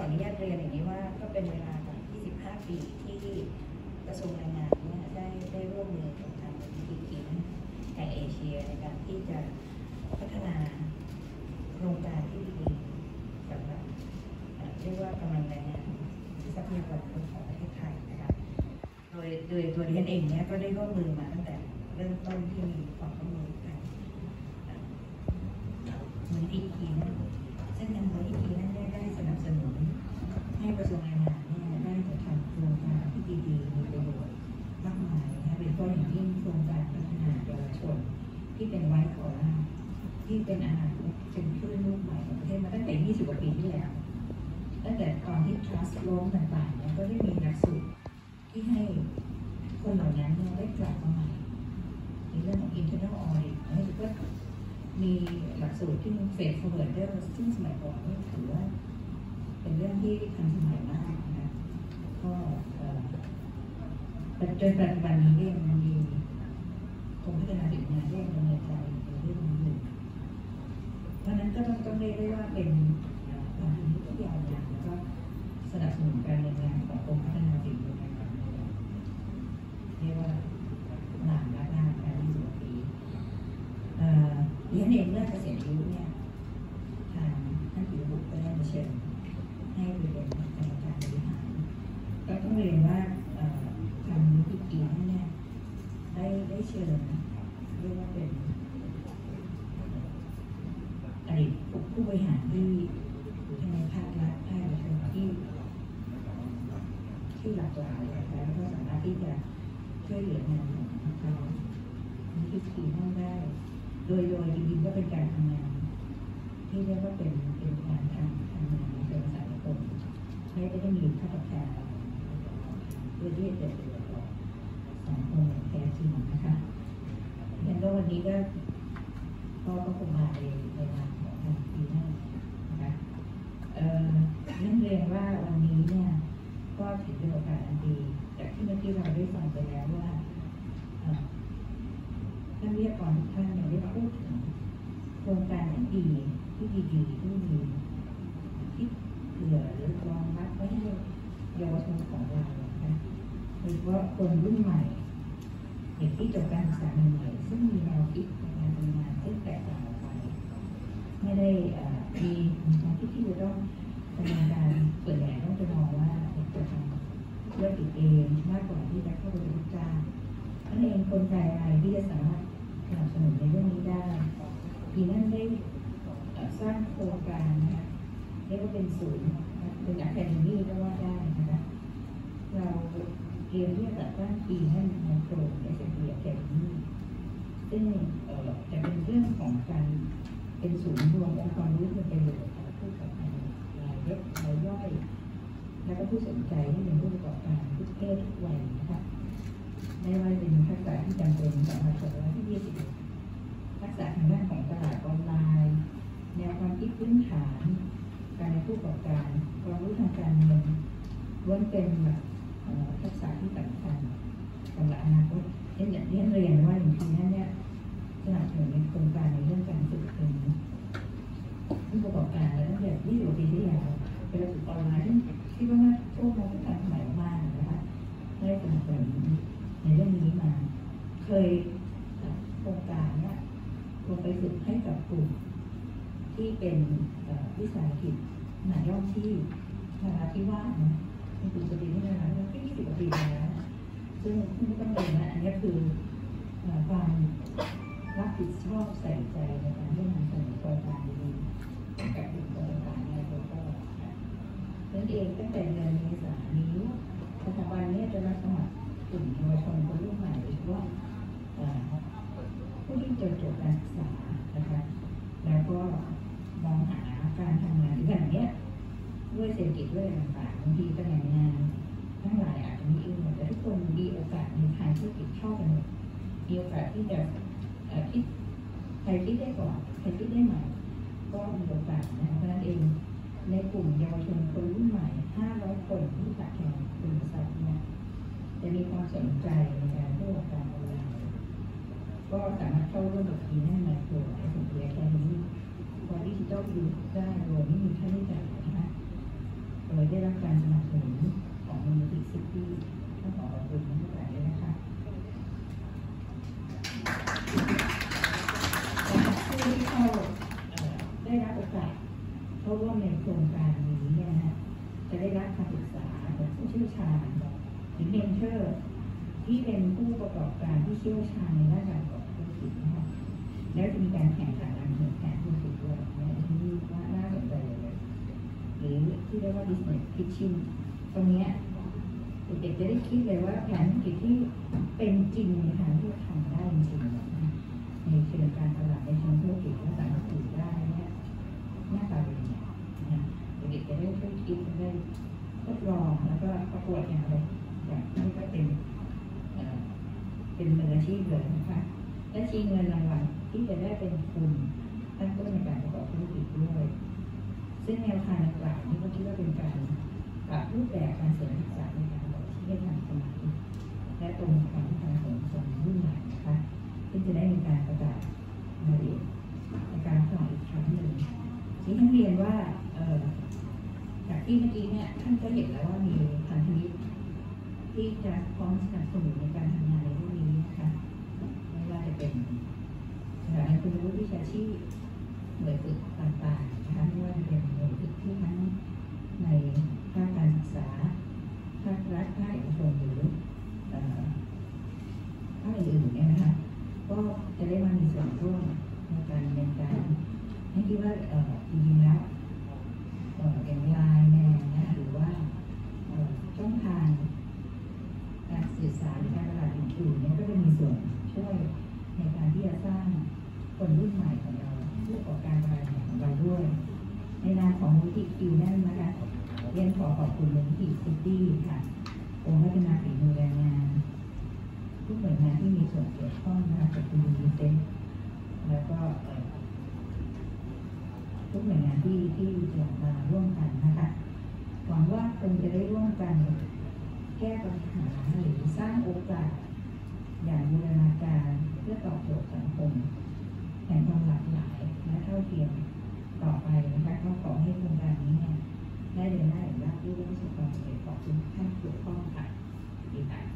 ออนุญาตเรียนอย่างนี้ว่าก็เป็นเวลาจาก25 ปีที่กระทรวงแรงงานเนี่ยได้ได้ร่วมมือกับทางมูลนิธิกินแห่งเอเชียในการที่จะพัฒนาโครงการที่ดีสำหรับเอ่อเรียกว่ากำลังแรงงานหรือทรัพยากรมนุษย์ของประเทศไทยนะคะโดยโดยตัวดิฉันเองเนี่ยก็ได้ร่วมมือมาตั้งแต่เริ่มต้นที่มีความร่วมมือกันมูลนิธิกีนั้นซึ่งทางมูลนิธินั้น นุน ให้กระทรวงแรงงานเนี่ยได้จัดทำโครงการที่ดีๆมีประโยชน์มากมายนะคะเป็นต้นอย่างยิ่งโครงการพัฒนาเยาวชน ที่เป็นไว้ขอลาที่เป็นอนาคตเป็นคลื่นลูกใหม่ของประเทศมาตั้งแต่ 20 กว่าปีที่แล้วตั้งแต่ตอนที่ trust ล้มต่างๆเนี่ยก็ได้มีหลักสูตรที่ให้คนเหล่านั้นเนี่ยได้กลับมาใหม่ในเรื่องของ internal audit นะก็มีหลักสูตรที่เฟด forward ได้ซึ่งสมัยก่อนนี่ถือว่า เป็นเรื่องที่ทันสมัยมากนะก็จนปัจจุบันนี้ก็ยังมีกรมพัฒนาเด็กงานเรื่องดำเนินการในเรื่องนี้อยู่เพราะนั้นก็ต้องต้องเรียกได้ว่าเป็นความดีที่ยาวนานแล้วก็สนับสนุนการดำเนินงานของกรมพัฒนาเด็กและเยาวชนเรียกว่านานมากๆนะที่สุดปีเอ่อยันเองเมื่อเกษียณอายุเนี่ยทางท่านปิยบุตรก็ได้มาเชิญ ให้ไปเป็นกรรมการบริหารก็ต้องเรียนว่าทางนิติกีนั้นเนี่ยได้ได้เชิญเรียกว่าเป็นอดีตผู้บริหารที่อยู่ในภาครัฐภาคเอกชนที่ที่หลากหลายนะคะแล้วก็สามารถที่จะช่วยเหลืองานของทางนิติกีนั่ได้ โดยโดยจริงๆก็เป็นการทำงานที่เรียกว่าเป็นเป็นการทำทำงานในเชิงสัง คมไม่ได้มีค่าตอบแทนอะไรเพื่อที่จะเกิดประโยชน์ต่อสังคมอย่างแท้จริงนะคะงั้นก็วันนี้ก็ก็ก็คงมาในในนามของทางปีหน้านะคะเอ่อนั่นเรียนว่าวันนี้เนี่ยก็ถือเป็นโอกาสอันดีจากที่เมื่อกี้เราได้ฟังไปแล้วว่าท่านวิทยากรทุกท่านเนี่ยได้พูดถึงโครงการอย่างดีที่ดีๆที่มีที่ หรือรองรับไว้ให้เยาวชนของเรานะโดยเฉพาะคนรุ่นใหม่เด็กที่จบการศึกษาใหม่ซึ่งมีแนวคิดในการทำงานที่แตกต่างออกไปไม่ได้มีแนวคิดที่จะต้องดำเนินการส่วนใหญ่ต้องจะมองว่าเด็กจะทำเรื่องติดเองมากกว่าที่จะเข้าไปเป็นลูกจ้างนั่นเองคนไทยอะไรที่จะสามารถสนับสนุนในเรื่องนี้ได้ปีนั้นได้สร้างโครงการนะคะ เรียกว่าเป็นศูนย์เป็นอะคาเดมี่ก็ว่าได้นะคะเราเตรียมที่จะจัดตั้งปีให้มันโปรเอสเอ็มพีอะคาเดมี่ซึ่งจะเป็นเรื่องของการเป็นศูนย์รวมองค์ความรู้ที่เป็นประโยชน์กับผู้ประกอบการรายเล็กรายย่อยแล้วก็ผู้สนใจที่เป็นผู้ประกอบการทุกเพศทุกวัยนะคะไม่ว่าจะเป็นทักษะที่จำเป็นสำหรับศตวรรษที่ 20 การความรู้ทางการเงินล้วนเป็นแบบทักษะที่สำคัญสำหรับอนาคตเช่นอย่างที่เรียนว่าอย่างทีนั้นเนี่ยสนับสนุนในโครงการในเรื่องการฝึกเป็นผู้ประกอบการแล้วตั้งแต่20กว่าปีที่แล้วเป็นระบบออนไลน์ที่ว่าน่าโชคดีเป็นการสมัยมากนะคะได้สนับสนุนในเรื่องนี้มา เคยโครงการเนี่ยลงไปฝึกให้กับกลุ่มที่เป็นวิสาหกิจ ขนาย่อมที่นราธิวาสนะในกลุ่มสตรีที่นราธิวาสที่20กว่าปีแล้วซึ่งไม่ต้องเลยนนะอันนี้คือความรับผิดชอบใส่ใจในการที่นำเสนอโครงการดีๆกับกลุ่มต่างๆในตัวก็นั่นเองตั้งแต่เดือนเมษายนนี้สถาบันนี้จะรับสมัครกลุ่มเยาวชนคนรุ่นใหม่โดยเฉพาผู้ที่จบจบการศึกษานะคะแล้วก็มองหา การทำงานอย่างเนี้ยด้วยเศรษฐกิจด้วยอะไรต่างๆบางทีตำแหน่งงานทั้งหลายอาจจะไมีอื่นแต่ทุกคนมีโอกาสในทางธุรกิจเข้ากันหมดมีโอกาสที่จะคิดใครคิดได้ก่อนใครคิดได้ใหม่ก็มีโอกาสนะเพราะนั้นเองในกลุ่มเยาวชนคนรุ่นใหม่ 500 คนที่ขาดแคลนบริษัทเนี่ยจะมีความสนใจในการระกอบการออนไลน์ก็สามารถเข้าร่วมกับทีมได้ในตัวไอสมเด็จแค่นี้ พอดิจิทัลอยู่ได้โดยไม่มีค่าใช้จ่ายนะคะโดยได้รับการสนับสนุนของมูลนิธิสิทธิต้องขอขอบคุณทุกท่านด้วยนะคะผู้ที่เข้าได้รับโอกาสเข้าร่วมในโครงการนี้เนี่ยนะจะได้รับการศึกษาจากผู้เชี่ยวชาญหรือเมนเทอร์ที่เป็นผู้ประกอบการที่เชี่ยวชาญในด้านการ ยกว่า business pitching ตรงนี้เด็กๆจะได้คิดเลยว่าแผนธุรกิจที่เป็นจริงในทางที่ทำได้จริงๆนะในเชิงการตลาดในเชิงธุรกิจและสามารถถือได้เนี่ยหน้าตาเป็นยังไงนะเด็กๆจะได้ช่วยคิดได้ทดลองแล้วก็ประกวดอย่างไรอย่างนี้ก็เป็นเอ่อเป็นมืออาชีพเลยนะคะและชิงเงินรางวัลที่จะได้เป็นทุนตั้งต้นในการประกอบธุรกิจด้วย ซึ่งแนวทางดังกล่าวนี้ก็คิดว่าเป็นการปรับรูปแบบการเสริมทักษะในการบอกที่ให้ทันสมัยและตรงกับความต้องการของคนรุ่นใหม่นะคะซึ่งจะได้มีการประกาศรายละเอียดในการสอนอีกครั้งหนึ่งที่ท่านเรียนว่าจากที่เมื่อกี้เนี่ยท่านก็เห็นแล้วว่ามีพันธมิตรที่จะพร้อมสนับสนุนในการทำงานในเรื่องนี้นะคะไม่ว่าจะเป็นสถาบันคุณวุฒิวิชาชีพ หน่วยฝึกต่างๆนะคะไม่ว่าจะเป็นหน่วยฝึกที่ทั้งในภาคการศึกษาภาครัฐภาคเอกชนหรือภาคอื่นๆเนี่ยนะคะก็จะได้มามีส่วนร่วมในการดำเนินการให้คิดว่าจริงๆแล้วอย่าง LINE MAN นะหรือว่าเอ่อช่องทางการสื่อสารการตลาดอื่นๆเนี่ยก็จะมีส่วนช่วยในการที่จะสร้างคนรุ่นใหม่ ที่คิวแน่นนะคะเรียนขอขอบคุณมูลนิธิซิตี้ค่ะองค์พัฒนาฝีมือแรงงานทุกหน่วยงานที่มีส่วนเกี่ยวข้องนะคะกับคุณยูนิเซฟแล้วก็ทุกหน่วยงานที่ที่จะมาร่วมกันนะคะหวังว่าคงจะได้ร่วมกัน แก้ปัญหาหรือสร้างโอกาสอย่างบูรณาการ giáo dục đoàn để có tính thách của con phải. Hiện tại